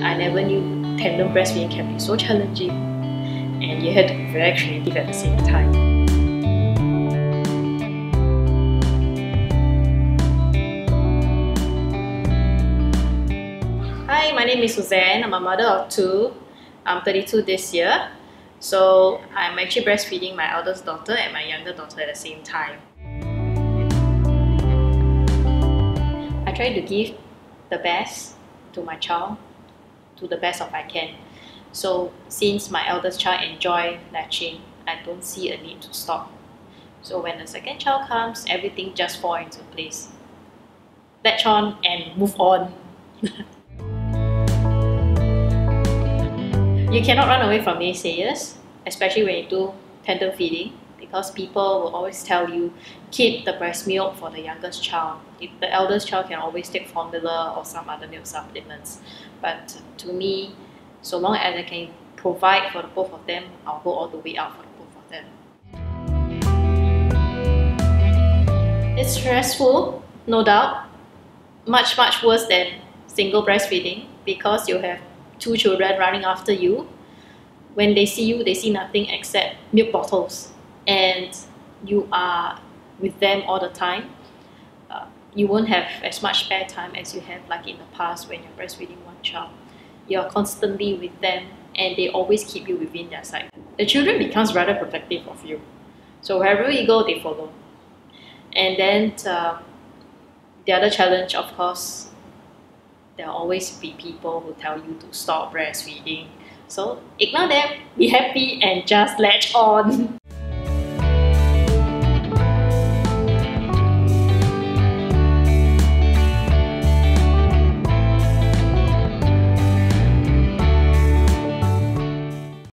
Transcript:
I never knew tandem breastfeeding can be so challenging and you had to be very creative at the same time. Hi, my name is Suzanne. I'm a mother of two. I'm 32 this year. So I'm actually breastfeeding my eldest daughter and my younger daughter at the same time. I try to give the best to my child to the best of I can. So since my eldest child enjoy latching, I don't see a need to stop. So when the second child comes, everything just fall into place. Latch on and move on. you cannot run away from naysayers, especially when you do tandem feeding because people will always tell you keep the breast milk for the youngest child. If The eldest child can always take formula or some other milk supplements. But to me, so long as I can provide for the both of them, I'll go all the way out for the both of them. It's stressful, no doubt. Much, much worse than single breastfeeding because you have two children running after you. When they see you, they see nothing except milk bottles and you are with them all the time, uh, you won't have as much spare time as you have like in the past when you're breastfeeding one child. You're constantly with them and they always keep you within their sight. The children becomes rather protective of you. So wherever you go, they follow. And then uh, the other challenge, of course, there'll always be people who tell you to stop breastfeeding. So ignore them, be happy and just latch on.